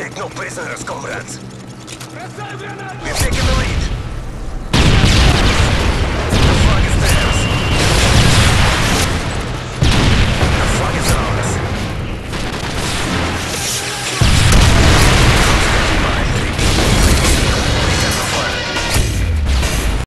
Take no prisoners, comrades. We've taken the